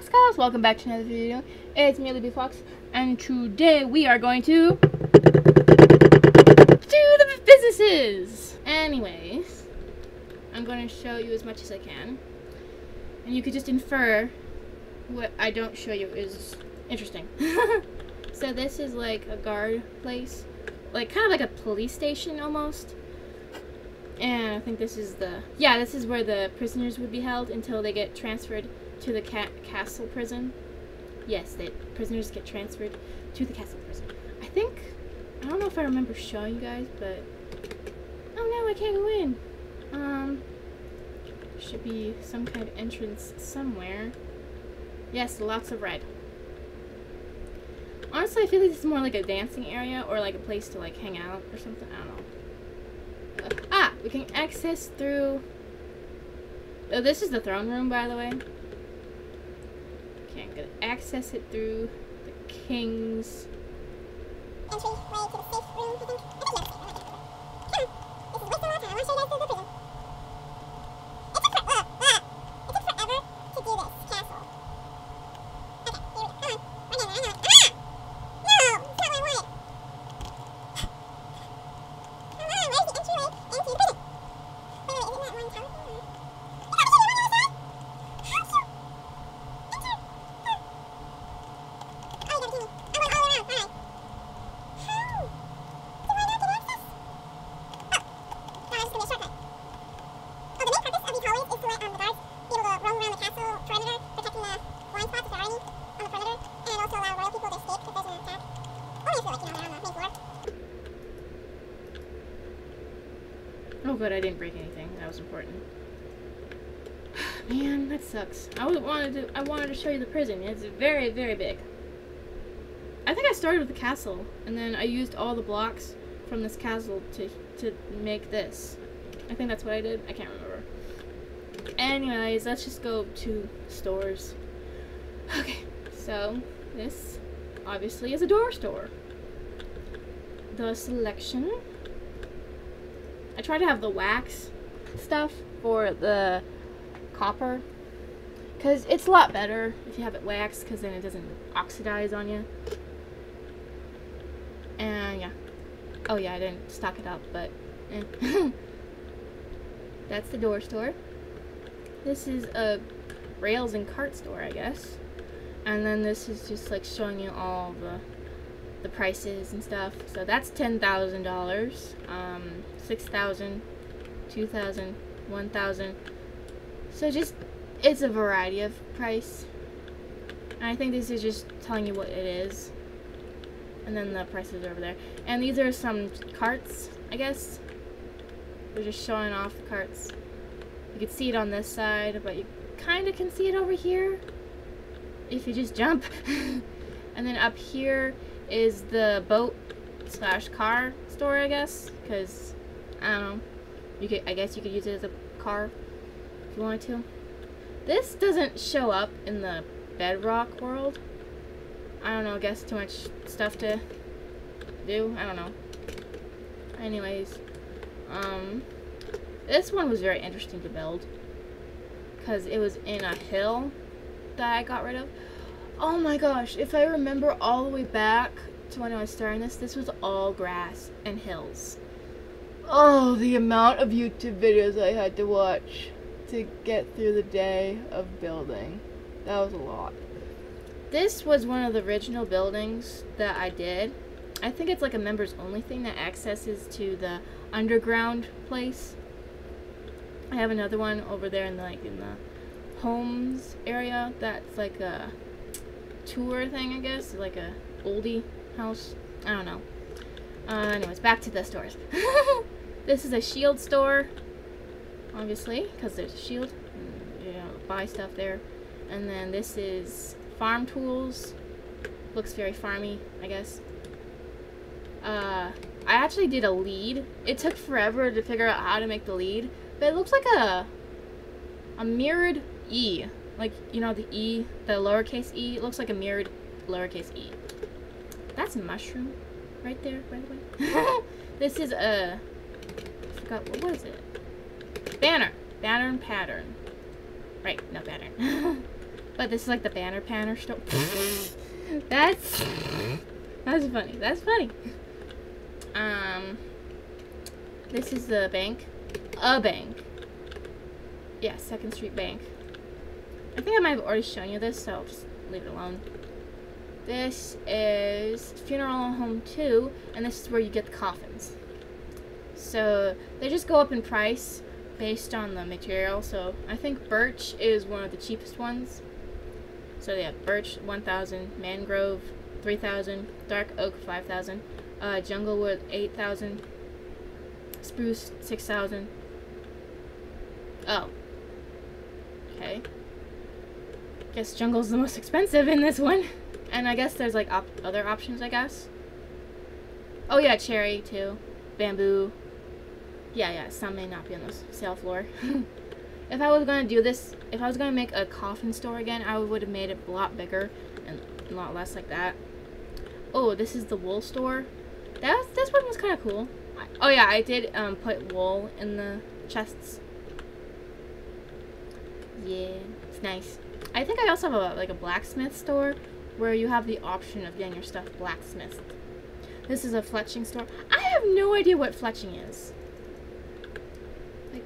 Fox guys, welcome back to another video. It's me, Libby Fox, and today we are going to do the businesses. Anyways, I'm going to show you as much as I can, and you could just infer what I don't show you is interesting. so this is like a guard place, like kind of like a police station almost. And I think this is the yeah, this is where the prisoners would be held until they get transferred to the ca castle prison. Yes, the prisoners get transferred to the castle prison. I think I don't know if I remember showing you guys, but oh no, I can't go in. Um, should be some kind of entrance somewhere. Yes, lots of red. Honestly, I feel like this is more like a dancing area or like a place to like hang out or something. I don't know. Ah, we can access through. Oh, this is the throne room, by the way. Okay, I'm gonna access it through the king's. To the safe room, I think. I think yes. Come, this is wasting our time. I want to show you guys through the prison. It took for- uh, uh, it took forever to do this castle. Okay, here we go. Come on. I know, I know. Ah! No, it's not what I wanted. Come on, where's the entryway into the prison? Wait, wait, isn't that one tower? Hmm. You got me here, one on the side? How cute! Enter! Huh. Oh, you gotta do me. I went all around. Alright. How? Do I not get access? Oh. No, it's just gonna be a shortcut. Oh, the main purpose of these hallways is to let um, the guards be able to roam around the castle perimeter, protecting the blind spots if there are any on the perimeter, and also allow royal people to escape if there's an attack. Only if they're like, you know, they're on the main floor. Oh, good, I didn't break anything. That was important. Man, that sucks. I wanted to. I wanted to show you the prison. It's very, very big. I think I started with the castle, and then I used all the blocks from this castle to to make this. I think that's what I did. I can't remember. Anyways, let's just go to stores. Okay, so this obviously is a door store. The selection. I try to have the wax stuff for the copper because it's a lot better if you have it waxed because then it doesn't oxidize on you. And yeah. Oh yeah, I didn't stock it up, but eh. that's the door store. This is a rails and cart store, I guess. And then this is just like showing you all the the prices and stuff. So that's ten thousand dollars, um, six thousand, two thousand, one thousand. So just it's a variety of price. And I think this is just telling you what it is. And then the prices over there. And these are some carts, I guess. They're just showing off the carts. You can see it on this side, but you kind of can see it over here if you just jump. and then up here is the boat slash car store, I guess, because I don't know. You could, I guess, you could use it as a car if you wanted to. This doesn't show up in the Bedrock world. I don't know. I guess too much stuff to do. I don't know. Anyways, um, this one was very interesting to build because it was in a hill that I got rid of. Oh my gosh, if I remember all the way back to when I was starting this, this was all grass and hills. Oh, the amount of YouTube videos I had to watch to get through the day of building. That was a lot. This was one of the original buildings that I did. I think it's like a members only thing that accesses to the underground place. I have another one over there in the, like in the homes area that's like a tour thing, I guess, like a oldie house. I don't know. Uh, anyways, back to the stores. this is a shield store, obviously, because there's a shield. You know, buy stuff there. And then this is farm tools. Looks very farmy, I guess. Uh, I actually did a lead. It took forever to figure out how to make the lead, but it looks like a a mirrored E. Like, you know, the E, the lowercase e, looks like a mirrored lowercase e. That's mushroom right there, by the way. this is a, I forgot, what was it? Banner. Banner and pattern. Right, no pattern. But this is like the banner panner store. that's that's funny. That's funny. Um, this is the bank. A bank. Yeah, Second Street Bank. I think I might have already shown you this, so I'll just leave it alone. This is Funeral Home 2, and this is where you get the coffins. So they just go up in price based on the material. So I think birch is one of the cheapest ones. So they have birch 1000, mangrove 3000, dark oak 5000, uh, jungle wood 8000, spruce 6000. Oh. Okay. Guess jungle's the most expensive in this one. And I guess there's like op other options, I guess. Oh yeah, cherry too. Bamboo. Yeah, yeah, some may not be on the sale floor. if I was gonna do this, if I was gonna make a coffin store again, I would have made it a lot bigger and a lot less like that. Oh, this is the wool store. That this one was kind of cool. I, oh yeah, I did um, put wool in the chests. Yeah, it's nice. I think I also have a, like a blacksmith store where you have the option of getting your stuff blacksmithed. This is a fletching store. I have no idea what fletching is. Like,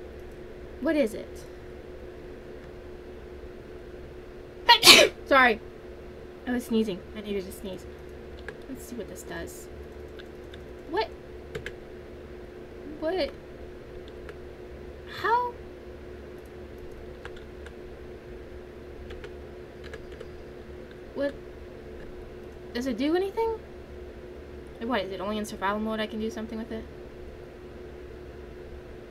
what is it? Sorry. I was sneezing. I needed to sneeze. Let's see what this does. What? What? How? What? Does it do anything? What, is it only in survival mode I can do something with it?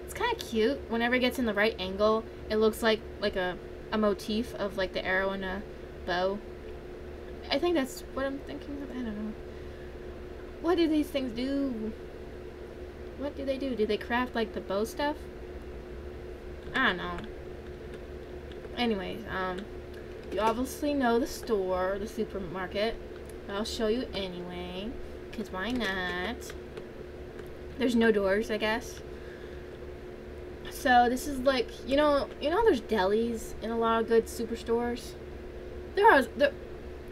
It's kind of cute. Whenever it gets in the right angle, it looks like like a, a motif of like the arrow and a bow. I think that's what I'm thinking of. I don't know. What do these things do? What do they do? Do they craft like the bow stuff? I don't know. Anyways, um, you obviously know the store, the supermarket. But I'll show you anyway. Because why not? There's no doors, I guess. So this is like, you know, you know there's delis in a lot of good superstores? There are, there,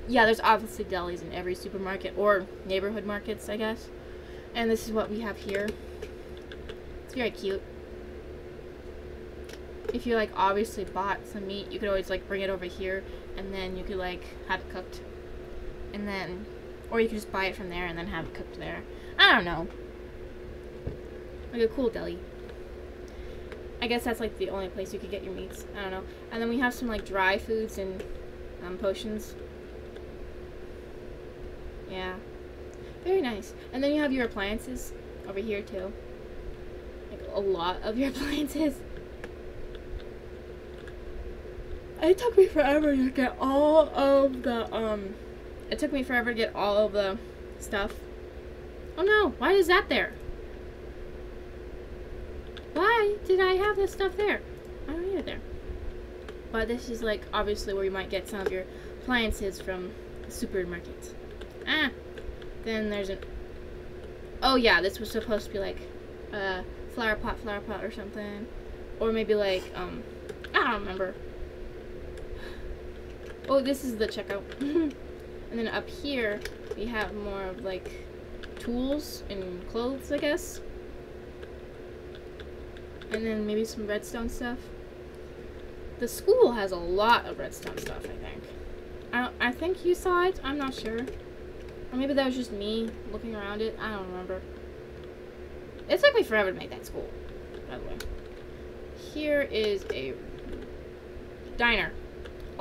yeah, there's obviously delis in every supermarket or neighborhood markets, I guess. And this is what we have here. It's very cute. If you like obviously bought some meat, you could always like bring it over here and then you could like have it cooked. And then or you could just buy it from there and then have it cooked there. I don't know. Like a cool deli. I guess that's like the only place you could get your meats. I don't know. And then we have some like dry foods and um, potions. Yeah. Very nice. And then you have your appliances over here too. Like a lot of your appliances. It took me forever to get all of the, um, it took me forever to get all of the stuff. Oh no, why is that there? Why did I have this stuff there? I don't need it there. But this is like obviously where you might get some of your appliances from the supermarket. Ah, then there's an. Oh yeah, this was supposed to be like a flower pot, flower pot, or something, or maybe like um, I don't remember. Oh, this is the checkout. and then up here we have more of like tools and clothes, I guess. And then maybe some redstone stuff. The school has a lot of redstone stuff, I think. I, I think you saw it. I'm not sure. Or maybe that was just me looking around it. I don't remember. It took me forever to make that school, by the way. Here is a diner.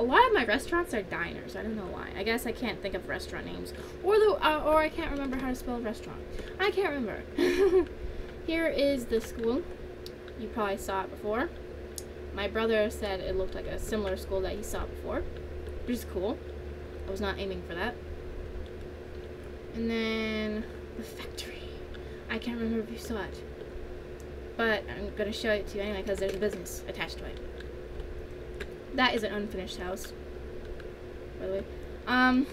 A lot of my restaurants are diners. I don't know why. I guess I can't think of restaurant names. Or the uh, or I can't remember how to spell restaurant. I can't remember. Here is the school. You probably saw it before. My brother said it looked like a similar school that he saw before, which is cool. I was not aiming for that. And then the factory. I can't remember if you saw it. But I'm going to show it to you anyway because there's a business attached to it. That is an unfinished house, by the way. Um,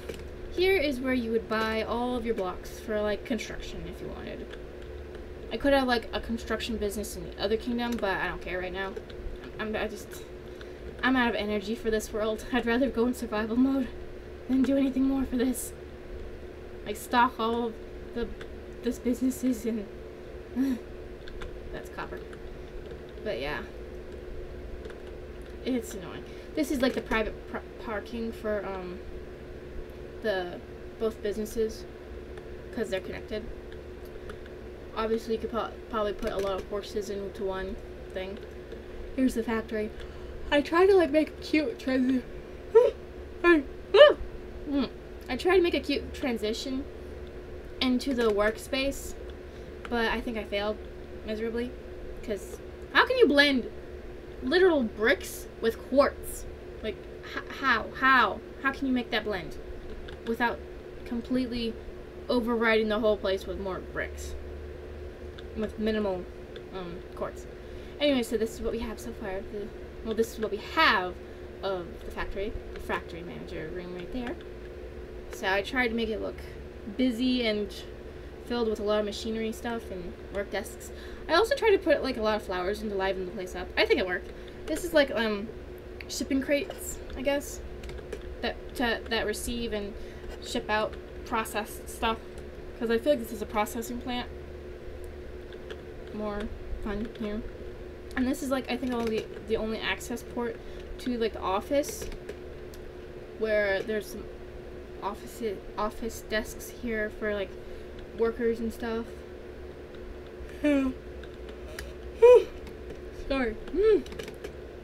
here is where you would buy all of your blocks for, like, construction if you wanted. I could have, like, a construction business in the other kingdom, but I don't care right now. I'm, I just... I'm out of energy for this world. I'd rather go in survival mode than do anything more for this. Like stock all the this businesses and that's copper. But yeah, it's annoying. This is like the private pr- parking for um the both businesses because they're connected. Obviously, you could po- probably put a lot of horses into one thing. Here's the factory. I tried to like make cute transition. I tried to make a cute transition into the workspace, but I think I failed miserably. Because how can you blend literal bricks with quartz? Like, how? How? How can you make that blend without completely overriding the whole place with more bricks? With minimal um, quartz. Anyway, so this is what we have so far. The, well, this is what we have of the factory. The factory manager room right there. So I tried to make it look busy and filled with a lot of machinery stuff and work desks. I also tried to put like a lot of flowers and to liven the place up. I think it worked. This is like um shipping crates, I guess, that to, that receive and ship out processed stuff. Because I feel like this is a processing plant. More fun here. And this is like I think only the only access port to like the office where there's some office office desks here for like workers and stuff. Sorry. Mm.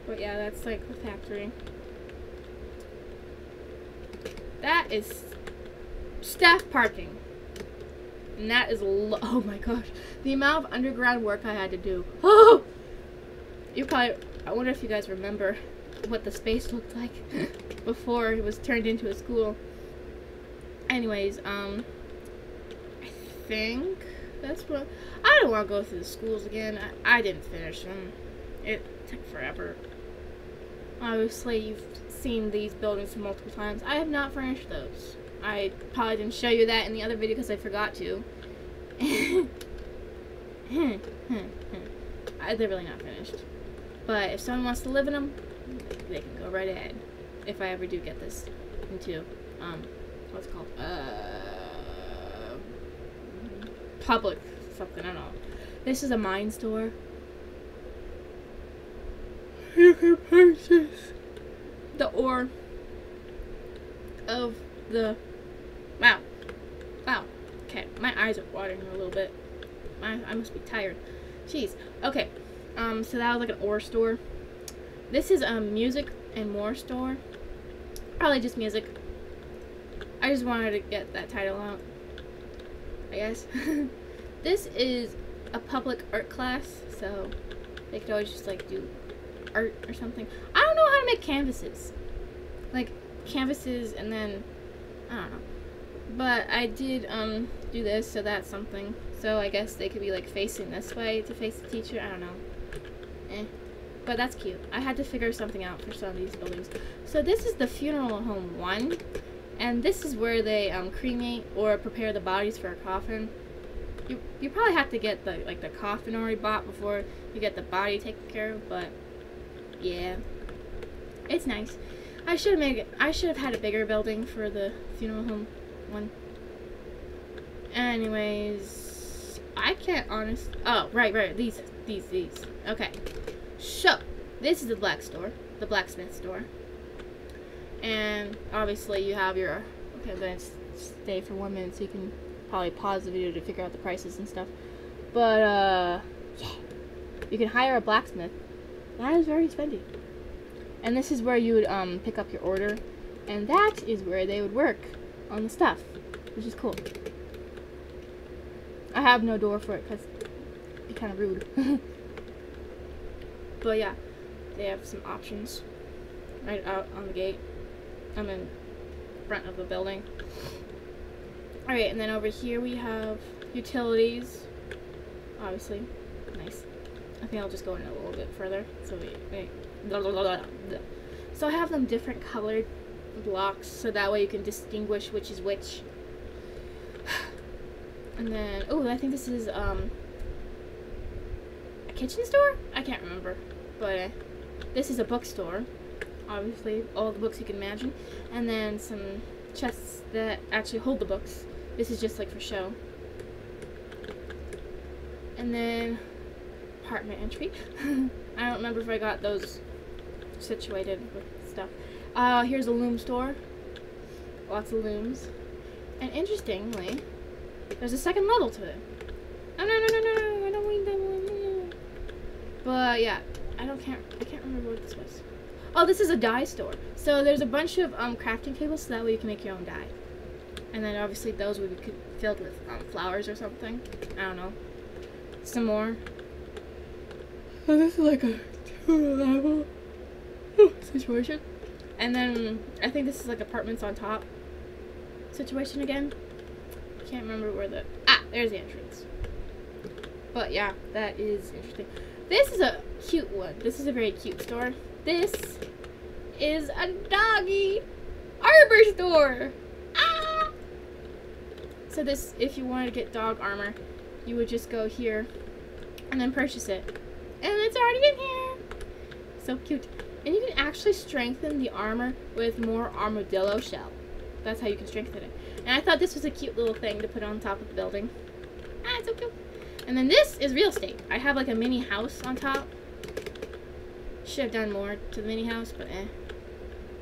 But yeah, that's like the factory. That is staff parking. And that is lo- oh my gosh, the amount of underground work I had to do. Oh, you probably. I wonder if you guys remember what the space looked like before it was turned into a school. Anyways, um, I think that's what. I don't want to go through the schools again. I, I didn't finish them. It took forever. Obviously, you've seen these buildings multiple times. I have not furnished those. I probably didn't show you that in the other video because I forgot to. They're really not finished. But if someone wants to live in them, they can go right ahead. If I ever do get this into, um, what's called? Uh, public something, I don't know. This is a mine store. You can purchase the ore of the wow wow. Okay my eyes are watering a little bit. I, I must be tired. Jeez. Okay um so that was like an ore store. This is a music and more store. Probably just music. I just wanted to get that title out I guess. This is a public art class so they could always just like do art or something I don't know how to make canvases like canvases and then I don't know. But I did um do this, so that's something. So I guess they could be like facing this way to face the teacher. I don't know. Eh. But that's cute. I had to figure something out for some of these buildings. So this is the funeral home one, and this is where they um, cremate or prepare the bodies for a coffin. You you probably have to get the like the coffin already bought before you get the body taken care of. But yeah, it's nice. I should have made. I should have had a bigger building for the funeral home one. Anyways, I can't honest. Oh, right, right. These, these, these. Okay. So, this is the black store, the blacksmith store, and obviously you have your. Okay, I'm gonna stay for one minute so you can probably pause the video to figure out the prices and stuff. But uh, yeah, you can hire a blacksmith. That is very expensive. And this is where you would um, pick up your order. And that is where they would work on the stuff, which is cool. I have no door for it because it'd be kind of rude. but yeah, they have some options right out on the gate. I'm in front of the building. Alright, and then over here we have utilities. Obviously. I think I'll just go in a little bit further. So we, wait. So I have them different colored blocks so that way you can distinguish which is which. And then, oh, I think this is um a kitchen store? I can't remember. But uh, this is a bookstore. obviously, all the books you can imagine. And then some chests that actually hold the books. This is just like for show. And then apartment entry. I don't remember if I got those situated with stuff. Uh, here's a loom store. Lots of looms. And interestingly, there's a second level to it. Oh no no no no! I don't need that one. But yeah, I don't can't I can't remember what this was. Oh, this is a dye store. So there's a bunch of um, crafting tables, so that way you can make your own dye. And then obviously those would be filled with um, flowers or something. I don't know. Some more. Oh, this is like a two level situation. And then I think this is like apartments on top situation again. Can't remember where the ah there's the entrance. But yeah, that is interesting. This is a cute one. This is a very cute store. This is a doggy armor store. Ah! So this, if you wanted to get dog armor, you would just go here and then purchase it. And it's already in here. So cute. And you can actually strengthen the armor with more armadillo shell. That's how you can strengthen it. And I thought this was a cute little thing to put on top of the building. Ah, it's so cute. And then this is real estate. I have like a mini house on top. Should have done more to the mini house, but eh.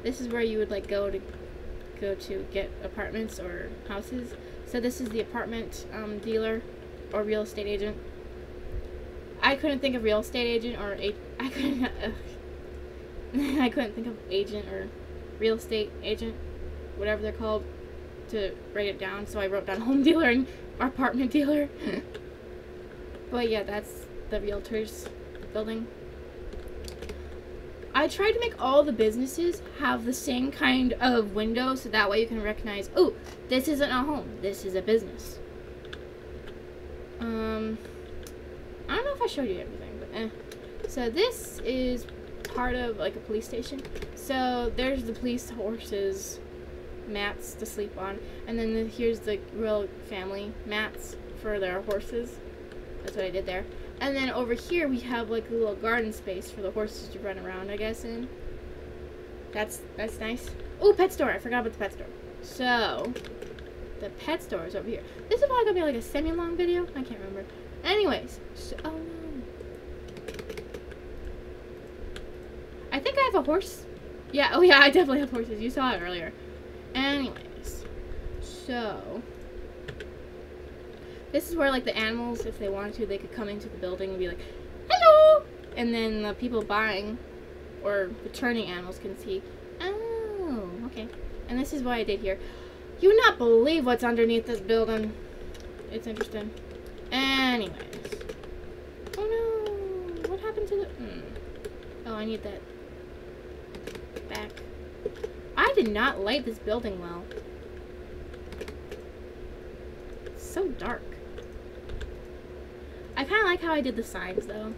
This is where you would like go to go to get apartments or houses. So this is the apartment um, dealer or real estate agent. I couldn't think of real estate agent or a I couldn't uh, I couldn't think of agent or real estate agent, whatever they're called, to write it down. So I wrote down home dealer and apartment dealer. but yeah, that's the realtor's building. I tried to make all the businesses have the same kind of window so that way you can recognize, oh, this isn't a home, this is a business. Um, I showed you everything, but eh. So this is part of like a police station. So there's the police horses mats to sleep on, and then the, here's the real family mats for their horses. That's what I did there. And then over here we have like a little garden space for the horses to run around, I guess, in. That's that's nice. Oh, pet store. I forgot about the pet store. So, the pet store is over here. This is probably going to be like a semi-long video. I can't remember. Anyways, so, oh no. I think I have a horse. Yeah, oh yeah, I definitely have horses. You saw it earlier. Anyways, so this is where like the animals, if they wanted to, they could come into the building and be like, hello! And then the people buying or returning animals can see, oh, okay. And this is what I did here. You not believe what's underneath this building. It's interesting. Anyways. Oh no, what happened to the, hmm. Oh, I need that back. I did not light this building well. It's so dark. I kind of like how I did the signs though.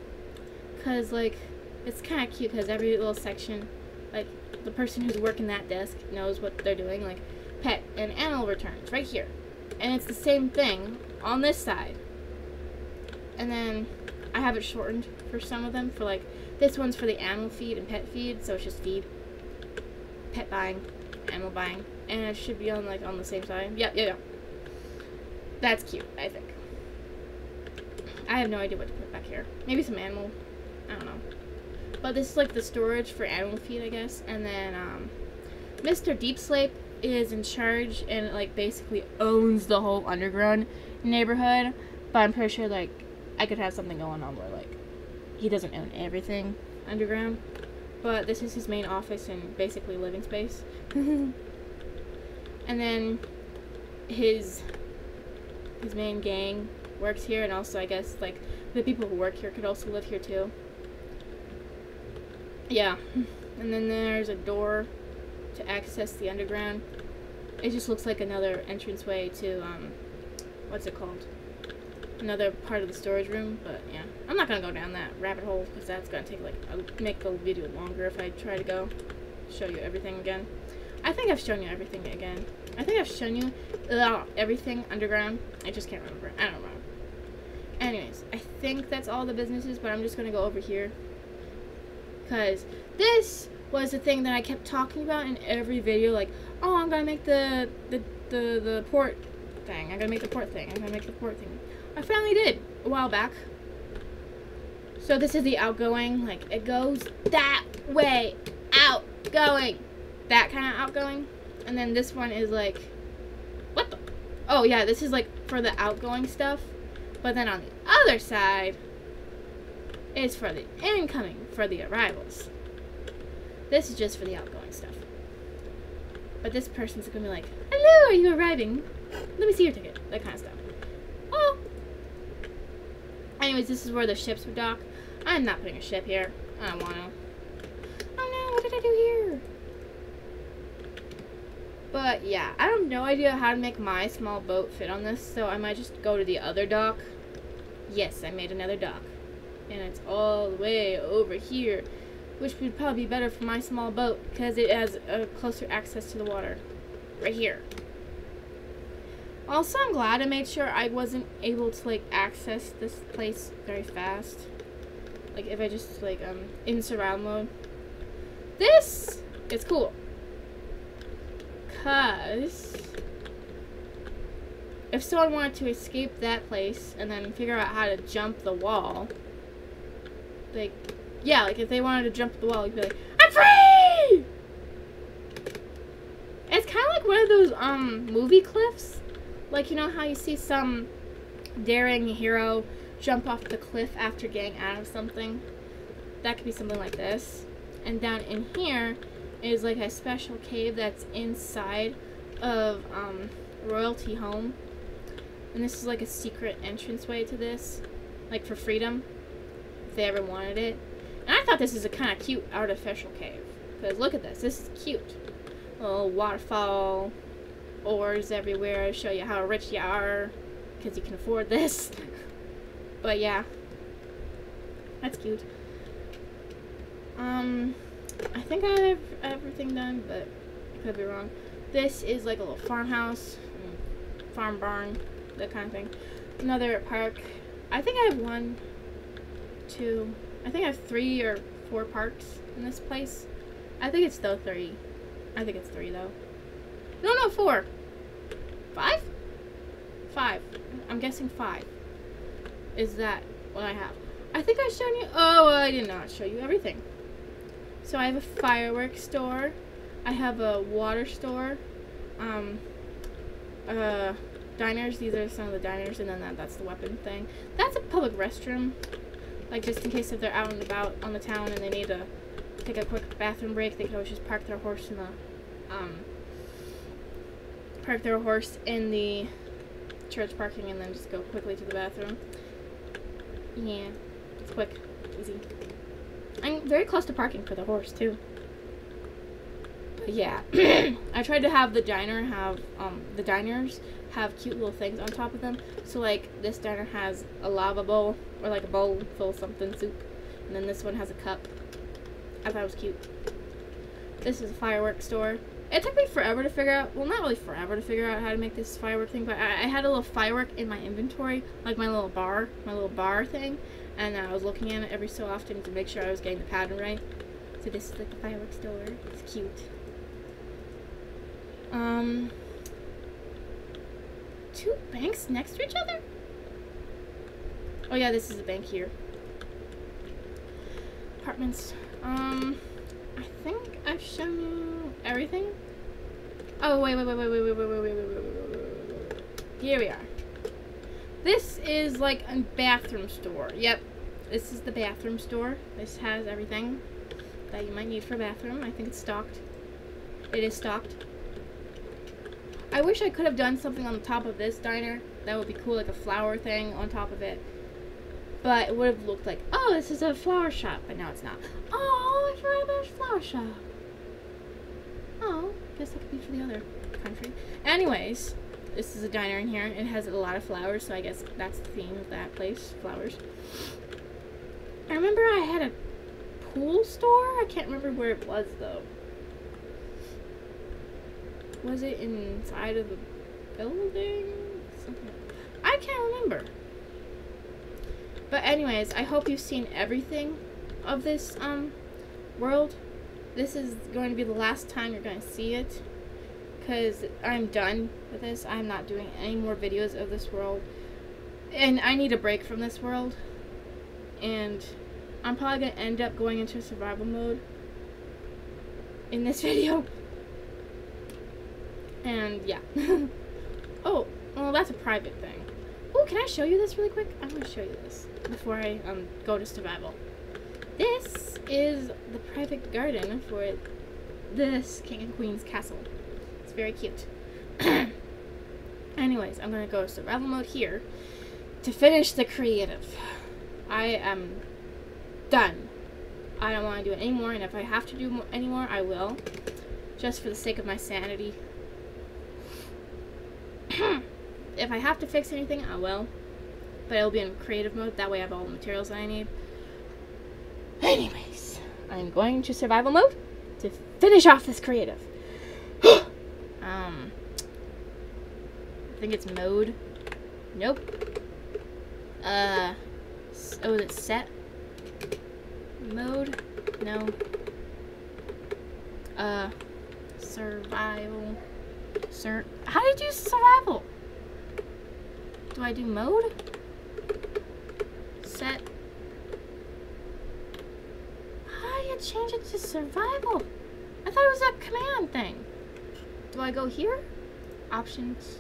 Because like, it's kind of cute because every little section, like the person who's working that desk knows what they're doing. Like pet and animal returns right here. And it's the same thing on this side. And then I have it shortened for some of them for like, this one's for the animal feed and pet feed. So it's just feed, pet buying, animal buying. And it should be on like on the same side. Yeah, yeah, yeah. That's cute, I think. I have no idea what to put back here. Maybe some animal. I don't know. But this is like the storage for animal feed, I guess. And then um, Mr. Deepsleep is in charge and like basically owns the whole underground neighborhood. But I'm pretty sure like I could have something going on where like he doesn't own everything underground. But this is his main office and basically living space. and then his his main gang works here, and also I guess like the people who work here could also live here too. Yeah, and then there's a door to access the underground. It just looks like another entranceway to um, what's it called? Another part of the storage room, but yeah, I'm not gonna go down that rabbit hole because that's gonna take like I'll make the video longer if I try to go show you everything again. I think I've shown you everything again. I think I've shown you uh, everything underground. I just can't remember. I don't know. Anyways, I think that's all the businesses, but I'm just going to go over here. Because this was the thing that I kept talking about in every video, like, oh, I'm gonna make the the the, the port thing. I'm gonna make the port thing. I'm gonna make the port thing. I finally did a while back. So this is the outgoing, like it goes that way, outgoing, that kind of outgoing. And then this one is like, what the? Oh yeah, this is like for the outgoing stuff. But then on the other side is for the incoming, for the arrivals. This is just for the outgoing stuff. But this person's gonna be like, hello, are you arriving? Let me see your ticket. That kind of stuff. Oh. Anyways, this is where the ships would dock. I'm not putting a ship here. I don't want to. Oh no, what did I do here? But yeah, I have no idea how to make my small boat fit on this, so I might just go to the other dock. Yes, I made another dock. And it's all the way over here which would probably be better for my small boat because it has a closer access to the water. Right here. Also, I'm glad I made sure I wasn't able to, like, access this place very fast. Like, if I just, like, um, in surround mode. This is cool. Because if someone wanted to escape that place and then figure out how to jump the wall, like, yeah, like if they wanted to jump the wall, you'd be like, I'm free! It's kind of like one of those um movie cliffs. Like, you know how you see some daring hero jump off the cliff after getting out of something? That could be something like this. And down in here is like a special cave that's inside of um, Royalty Home. And this is like a secret entranceway to this. Like for freedom. If they ever wanted it. And I thought this is a kind of cute artificial cave. Because look at this. This is cute. Little waterfall. Ores everywhere. Show you how rich you are. Because you can afford this. but yeah. That's cute. Um, I think I have everything done, but I could be wrong. This is like a little farmhouse, farm barn, that kind of thing. Another park. I think I have one, two, I think I have three or four parks in this place. I think it's though three. I think it's three though. No, no, four. Five? Five. I'm guessing five. Is that what I have? I think I showed you. Oh, I did not show you everything. So I have a fireworks store. I have a water store. Um, uh, diners. These are some of the diners, and then that, that's the weapon thing. That's a public restroom. Like, just in case if they're out and about on the town and they need to take a quick bathroom break, they can always just park their horse in the, um, park their horse in the church parking and then just go quickly to the bathroom. Yeah, it's quick, easy. I'm very close to parking for the horse, too. But yeah, I tried to have the diner have, um, the diners have cute little things on top of them. So, like, this diner has a lava bowl, or like a bowl full of something, soup. And then this one has a cup. I thought it was cute. This is a fireworks store. It took me forever to figure out, well, not really forever to figure out how to make this firework thing, but I, I had a little firework in my inventory, like my little bar, my little bar thing, and I was looking at it every so often to make sure I was getting the pattern right. So this is like the fireworks store. It's cute. Um, two banks next to each other? Oh yeah, this is a bank here. Apartments. Um, I think I've shown you everything. Oh wait, wait, wait, wait, wait, wait, wait, wait, wait, wait, wait, wait, wait. Here we are. This is like a bathroom store. Yep, this is the bathroom store. This has everything that you might need for a bathroom. I think it's stocked. It is stocked. I wish I could have done something on the top of this diner. That would be cool, like a flower thing on top of it. But it would have looked like, oh, this is a flower shop. But now it's not. Oh, I forgot about a flower shop. Guess that could be for the other country. Anyways, this is a diner in here. It has a lot of flowers, so I guess that's the theme of that place, flowers. I remember I had a pool store. I can't remember where it was, though. Was it inside of the building? Something. I can't remember. But anyways, I hope you've seen everything of this um world. This is going to be the last time you're going to see it. Because I'm done with this. I'm not doing any more videos of this world. And I need a break from this world. And I'm probably going to end up going into survival mode in this video. And yeah. oh, well, that's a private thing. Oh, can I show you this really quick? I'm going to show you this before I um, go to survival. This is the private garden for this King and Queen's castle. It's very cute. Anyways, I'm going to go survival mode here to finish the creative. I am done. I don't want to do it anymore, and if I have to do any more, I will. Just for the sake of my sanity. if I have to fix anything, I will. But it'll be in creative mode, that way I have all the materials that I need. Anyways, I'm going to survival mode to finish off this creative. um, I think it's mode. Nope. Uh, oh, is it set mode. No. Uh, survival. Sir, how do you survival? Do I do mode? Set change it to survival? I thought it was a command thing. Do I go here? Options.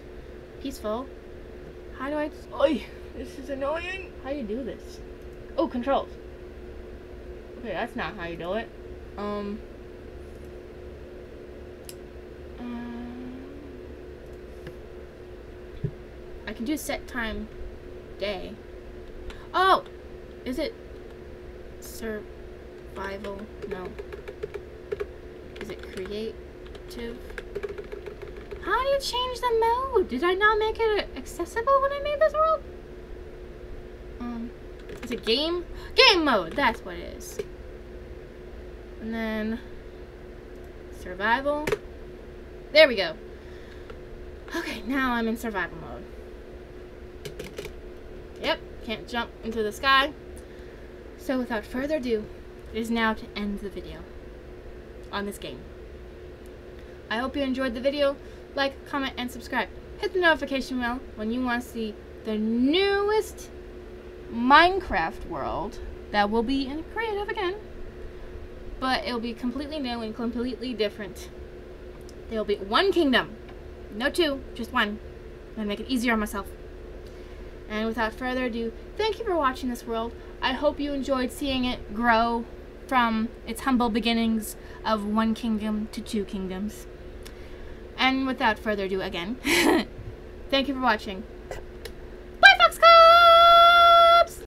Peaceful. How do I... Oi! This is annoying. How do you do this? Oh, controls. Okay, that's not how you do it. Um... um I can do set time day. Oh! Is it... Sir survival. No. Is it creative? How do you change the mode? Did I not make it accessible when I made this world? Um, is it game? Game mode, that's what it is. And then survival. There we go. Okay, now I'm in survival mode. Yep, can't jump into the sky. So without further ado, is now to end the video on this game. I hope you enjoyed the video. Like, comment, and subscribe. Hit the notification bell when you want to see the newest Minecraft world that will be in creative again. But it'll be completely new and completely different. There will be one kingdom. No two, just one. I'm gonna make it easier on myself. And without further ado, thank you for watching this world. I hope you enjoyed seeing it grow from its humble beginnings of one kingdom to two kingdoms. And without further ado, again, thank you for watching.